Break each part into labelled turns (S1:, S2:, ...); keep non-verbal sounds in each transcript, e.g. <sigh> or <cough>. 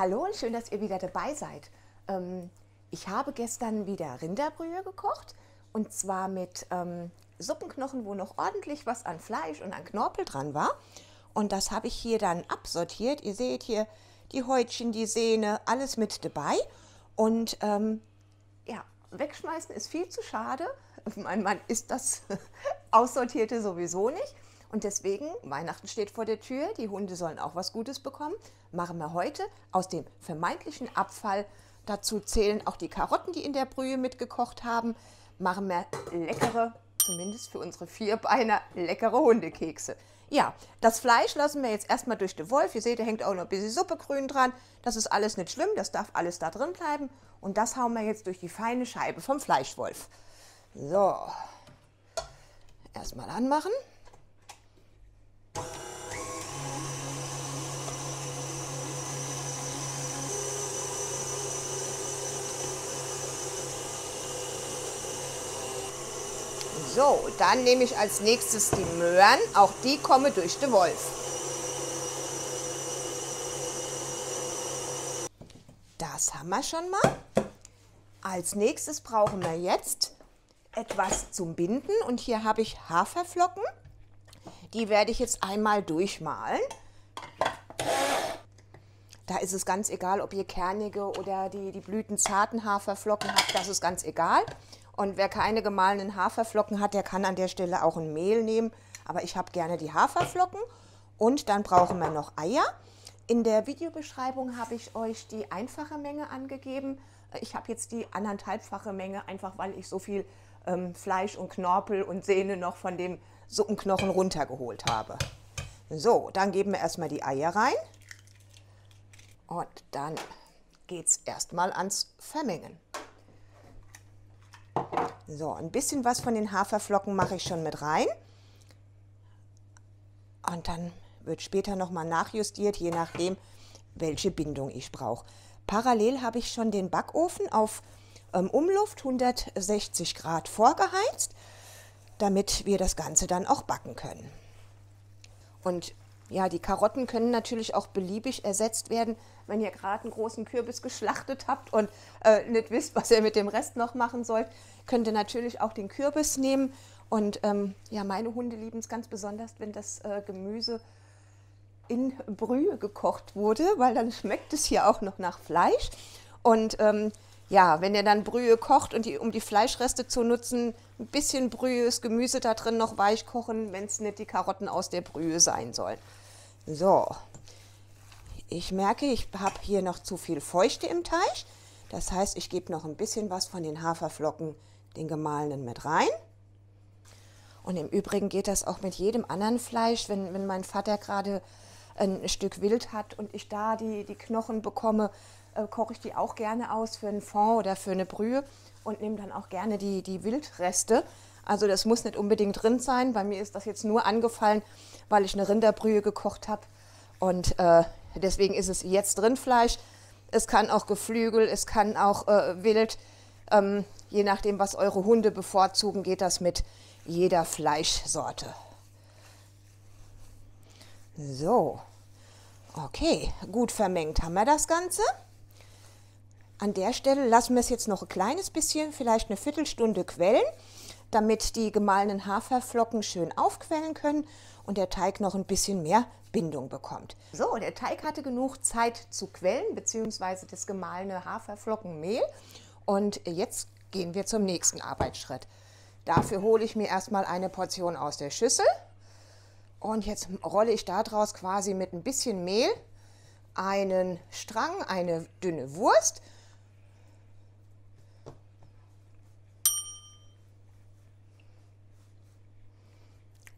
S1: Hallo und schön, dass ihr wieder dabei seid. Ähm, ich habe gestern wieder Rinderbrühe gekocht und zwar mit ähm, Suppenknochen, wo noch ordentlich was an Fleisch und an Knorpel dran war. Und das habe ich hier dann absortiert. Ihr seht hier die Häutchen, die Sehne, alles mit dabei. Und ähm, ja, wegschmeißen ist viel zu schade. <laughs> Mein Mann isst das <laughs> Aussortierte sowieso nicht. Und deswegen, Weihnachten steht vor der Tür, die Hunde sollen auch was Gutes bekommen, machen wir heute aus dem vermeintlichen Abfall, dazu zählen auch die Karotten, die in der Brühe mitgekocht haben, machen wir leckere, zumindest für unsere Vierbeiner, leckere Hundekekse. Ja, das Fleisch lassen wir jetzt erstmal durch den Wolf. Ihr seht, da hängt auch noch ein bisschen Suppegrün dran. Das ist alles nicht schlimm, das darf alles da drin bleiben. Und das hauen wir jetzt durch die feine Scheibe vom Fleischwolf. So, erstmal anmachen. So, dann nehme ich als nächstes die Möhren. Auch die kommen durch den Wolf. Das haben wir schon mal. Als nächstes brauchen wir jetzt etwas zum Binden. Und hier habe ich Haferflocken. Die werde ich jetzt einmal durchmalen. Da ist es ganz egal, ob ihr kernige oder die, die blütenzarten Haferflocken habt. Das ist ganz egal. Und wer keine gemahlenen Haferflocken hat, der kann an der Stelle auch ein Mehl nehmen. Aber ich habe gerne die Haferflocken. Und dann brauchen wir noch Eier. In der Videobeschreibung habe ich euch die einfache Menge angegeben. Ich habe jetzt die anderthalbfache Menge, einfach weil ich so viel ähm, Fleisch und Knorpel und Sehne noch von dem Suppenknochen runtergeholt habe. So, dann geben wir erstmal die Eier rein. Und dann geht es erstmal ans Vermengen. So, ein bisschen was von den Haferflocken mache ich schon mit rein. Und dann wird später nochmal nachjustiert, je nachdem, welche Bindung ich brauche. Parallel habe ich schon den Backofen auf ähm, Umluft 160 Grad vorgeheizt, damit wir das Ganze dann auch backen können. Und ja, die Karotten können natürlich auch beliebig ersetzt werden, wenn ihr gerade einen großen Kürbis geschlachtet habt und äh, nicht wisst, was ihr mit dem Rest noch machen sollt. Könnt ihr natürlich auch den Kürbis nehmen. Und ähm, ja, meine Hunde lieben es ganz besonders, wenn das äh, Gemüse in Brühe gekocht wurde, weil dann schmeckt es hier auch noch nach Fleisch. Und ähm, ja, wenn ihr dann Brühe kocht und die, um die Fleischreste zu nutzen, ein bisschen Brühe, das Gemüse da drin noch weich kochen, wenn es nicht die Karotten aus der Brühe sein sollen. So, ich merke, ich habe hier noch zu viel Feuchte im Teig. Das heißt, ich gebe noch ein bisschen was von den Haferflocken, den gemahlenen, mit rein. Und im Übrigen geht das auch mit jedem anderen Fleisch. Wenn, wenn mein Vater gerade ein Stück Wild hat und ich da die, die Knochen bekomme, äh, koche ich die auch gerne aus für einen Fond oder für eine Brühe und nehme dann auch gerne die, die Wildreste. Also das muss nicht unbedingt drin sein. Bei mir ist das jetzt nur angefallen, weil ich eine Rinderbrühe gekocht habe. Und äh, deswegen ist es jetzt Rindfleisch. Es kann auch Geflügel, es kann auch äh, Wild. Ähm, je nachdem, was eure Hunde bevorzugen, geht das mit jeder Fleischsorte. So, okay, gut vermengt haben wir das Ganze. An der Stelle lassen wir es jetzt noch ein kleines bisschen, vielleicht eine Viertelstunde quellen damit die gemahlenen Haferflocken schön aufquellen können und der Teig noch ein bisschen mehr Bindung bekommt. So, der Teig hatte genug Zeit zu quellen, beziehungsweise das gemahlene Haferflockenmehl. Und jetzt gehen wir zum nächsten Arbeitsschritt. Dafür hole ich mir erstmal eine Portion aus der Schüssel. Und jetzt rolle ich daraus quasi mit ein bisschen Mehl einen Strang, eine dünne Wurst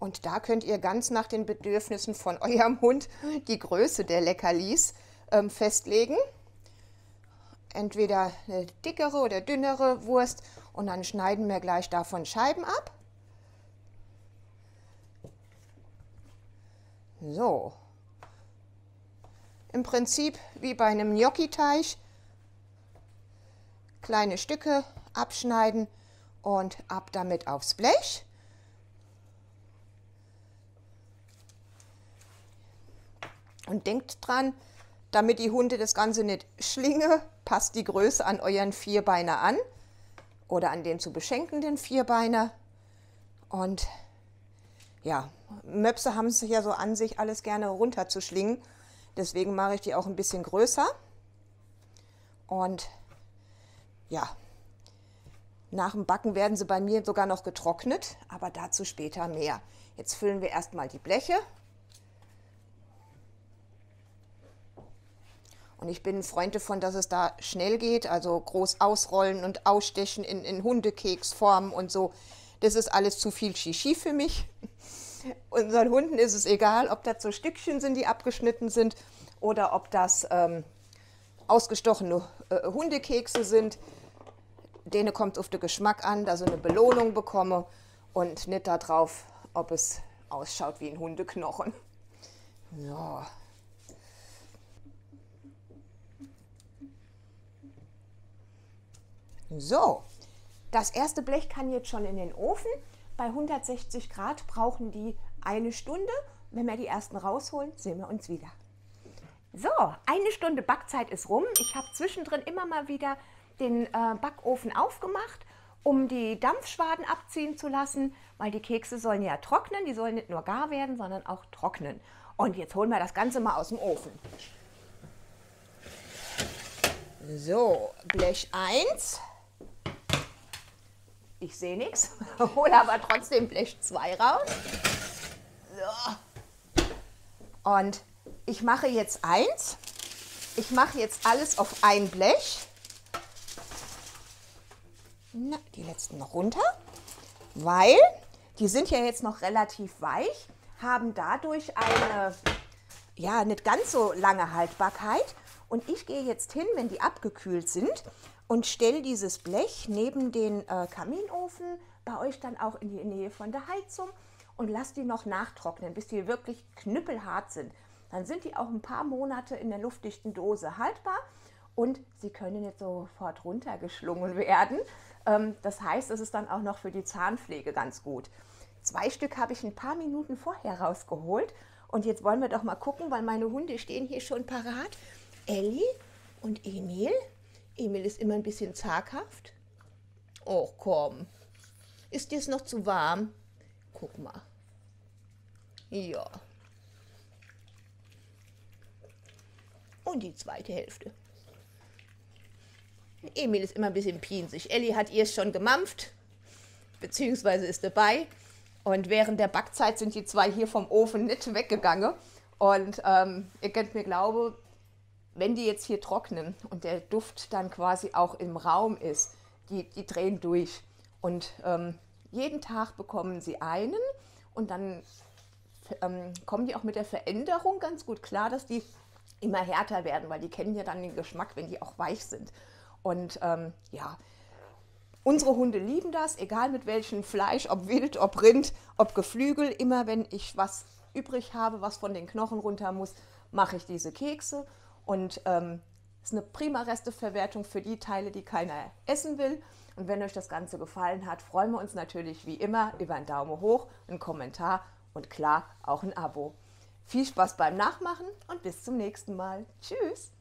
S1: Und da könnt ihr ganz nach den Bedürfnissen von <laughs> eurem Hund die Größe der Leckerlis ähm, festlegen. Entweder eine dickere oder dünnere Wurst und dann schneiden wir gleich davon Scheiben ab. So. Im Prinzip wie bei einem Gnocchi-Teig. Kleine Stücke abschneiden und ab damit aufs Blech. Und denkt dran, Damit die Hunde das Ganze nicht schlinge, passt die Größe an euren Vierbeiner an oder an den zu beschenkenden Vierbeiner. Und ja, Möpse haben es ja so an sich, alles gerne runterzuschlingen. Deswegen mache ich die auch ein bisschen größer. Und ja, nach dem Backen werden sie bei mir sogar noch getrocknet, aber dazu später mehr. Jetzt füllen wir erstmal die Bleche. Und ich bin ein Freund davon, dass es da schnell geht, also groß ausrollen und ausstechen in, in Hundekeksform und so. Das ist alles zu viel Shishi für mich. <laughs> Unseren Hunden ist es egal, ob das so Stückchen sind, die abgeschnitten sind, oder ob das ähm, ausgestochene äh, Hundekekse sind. Denen kommt auf den Geschmack an, dass ich eine Belohnung bekomme und nicht darauf, ob es ausschaut wie ein Hundeknochen. So. So, das erste Blech kann jetzt schon in den Ofen. Bei 160 Grad brauchen die eine Stunde. Wenn wir die ersten rausholen, sehen wir uns wieder. So, eine Stunde Backzeit ist rum. Ich habe zwischendrin immer mal wieder den äh, Backofen aufgemacht, um die Dampfschwaden abziehen zu lassen, weil die Kekse sollen ja trocknen. Die sollen nicht nur gar werden, sondern auch trocknen. Und jetzt holen wir das Ganze mal aus dem Ofen. So, Blech 1. Ich sehe nichts, <laughs> hole aber trotzdem Blech 2 raus. So. Und ich mache jetzt eins. Ich mache jetzt alles auf ein Blech. Na, die letzten noch runter, weil die sind ja jetzt noch relativ weich, haben dadurch eine, ja, nicht ganz so lange Haltbarkeit. Und ich gehe jetzt hin, wenn die abgekühlt sind und stelle dieses Blech neben den äh, Kaminofen, bei euch dann auch in die Nähe von der Heizung und lasse die noch nachtrocknen, bis die wirklich knüppelhart sind. Dann sind die auch ein paar Monate in der luftdichten Dose haltbar und sie können jetzt sofort runtergeschlungen werden. Ähm, das heißt, es ist dann auch noch für die Zahnpflege ganz gut. Zwei Stück habe ich ein paar Minuten vorher rausgeholt und jetzt wollen wir doch mal gucken, weil meine Hunde stehen hier schon parat. Ellie und Emil Emil ist immer ein bisschen zaghaft. Oh, komm. Ist dir es noch zu warm? Guck mal. Ja. Und die zweite Hälfte. Emil ist immer ein bisschen pinsig. Ellie hat ihr schon gemampft, beziehungsweise ist dabei. Und während der Backzeit sind die zwei hier vom Ofen nicht weggegangen. Und ähm, ihr könnt mir glauben, wenn die jetzt hier trocknen und der Duft dann quasi auch im Raum ist, die, die drehen durch. Und ähm, jeden Tag bekommen sie einen und dann ähm, kommen die auch mit der Veränderung ganz gut klar, dass die immer härter werden, weil die kennen ja dann den Geschmack, wenn die auch weich sind. Und ähm, ja, unsere Hunde lieben das, egal mit welchem Fleisch, ob Wild, ob Rind, ob Geflügel. Immer wenn ich was übrig habe, was von den Knochen runter muss, mache ich diese Kekse und ähm, ist eine prima Resteverwertung für die Teile, die keiner essen will. Und wenn euch das Ganze gefallen hat, freuen wir uns natürlich wie immer über einen Daumen hoch, einen Kommentar und klar auch ein Abo. Viel Spaß beim Nachmachen und bis zum nächsten Mal. Tschüss!